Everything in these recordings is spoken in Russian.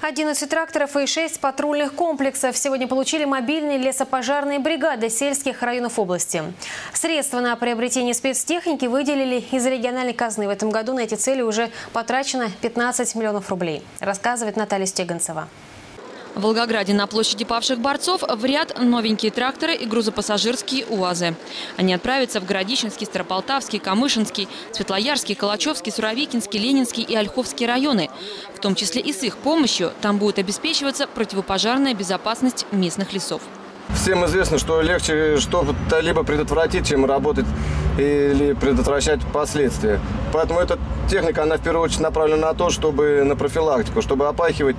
11 тракторов и 6 патрульных комплексов сегодня получили мобильные лесопожарные бригады сельских районов области. Средства на приобретение спецтехники выделили из региональной казны. В этом году на эти цели уже потрачено 15 миллионов рублей, рассказывает Наталья Стеганцева. В Волгограде на площади павших борцов в ряд новенькие тракторы и грузопассажирские УАЗы. Они отправятся в Городищенский, Старополтавский, Камышинский, Светлоярский, Калачевский, Суровикинский, Ленинский и Ольховский районы. В том числе и с их помощью там будет обеспечиваться противопожарная безопасность местных лесов. Всем известно, что легче что-то либо предотвратить, чем работать или предотвращать последствия. Поэтому эта техника, она в первую очередь направлена на то, чтобы на профилактику, чтобы опахивать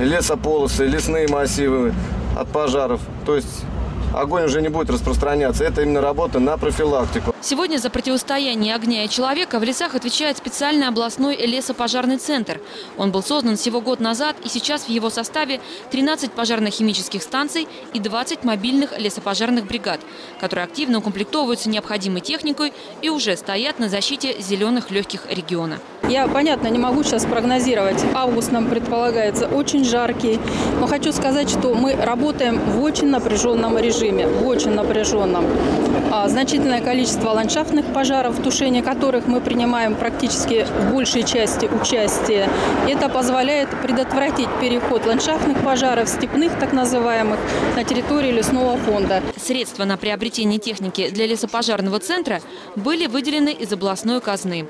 лесополосы, лесные массивы от пожаров. То есть огонь уже не будет распространяться. Это именно работа на профилактику. Сегодня за противостояние огня и человека в лесах отвечает специальный областной лесопожарный центр. Он был создан всего год назад, и сейчас в его составе 13 пожарно-химических станций и 20 мобильных лесопожарных бригад, которые активно укомплектовываются необходимой техникой и уже стоят на защите зеленых легких региона. Я, понятно, не могу сейчас прогнозировать. Август нам предполагается очень жаркий. Но хочу сказать, что мы работаем в очень напряженном режиме, в очень напряженном. А, значительное количество ландшафтных пожаров, в тушении которых мы принимаем практически в большей части участие. Это позволяет предотвратить переход ландшафтных пожаров, степных так называемых, на территории лесного фонда. Средства на приобретение техники для лесопожарного центра были выделены из областной казны.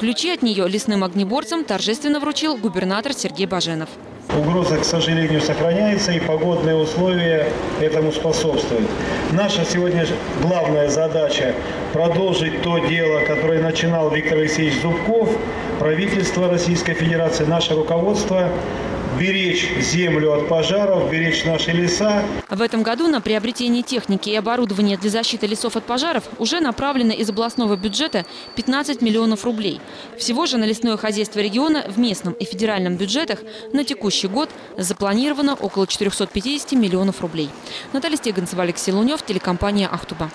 Ключи от нее лесным огнеборцам торжественно вручил губернатор Сергей Баженов. Угроза, к сожалению, сохраняется, и погодные условия этому способствуют. Наша сегодня главная задача – продолжить то дело, которое начинал Виктор Алексеевич Зубков, правительство Российской Федерации, наше руководство – беречь землю от пожаров, беречь наши леса. В этом году на приобретение техники и оборудования для защиты лесов от пожаров уже направлено из областного бюджета 15 миллионов рублей. Всего же на лесное хозяйство региона в местном и федеральном бюджетах на текущий год запланировано около 450 миллионов рублей. Наталья Стеганцева, Алексей Лунев, телекомпания «Ахтуба».